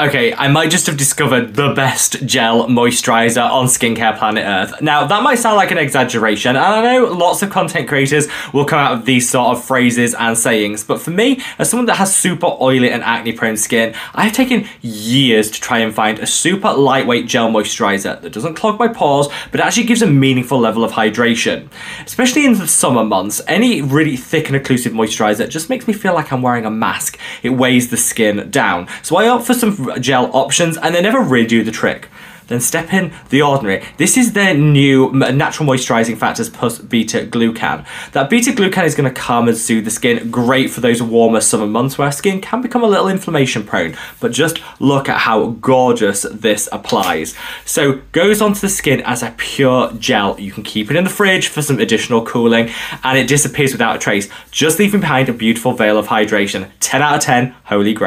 Okay, I might just have discovered the best gel moisturizer on Skincare Planet Earth. Now, that might sound like an exaggeration, and I know lots of content creators will come out with these sort of phrases and sayings, but for me, as someone that has super oily and acne prone skin, I've taken years to try and find a super lightweight gel moisturizer that doesn't clog my pores, but actually gives a meaningful level of hydration. Especially in the summer months, any really thick and occlusive moisturizer just makes me feel like I'm wearing a mask. It weighs the skin down. So I opt for some gel options and they never really do the trick. Then step in the ordinary. This is their new natural moisturizing factors plus beta glucan. That beta glucan is going to calm and soothe the skin, great for those warmer summer months where skin can become a little inflammation prone. But just look at how gorgeous this applies. So goes onto the skin as a pure gel. You can keep it in the fridge for some additional cooling and it disappears without a trace, just leaving behind a beautiful veil of hydration. 10 out of 10, holy grail.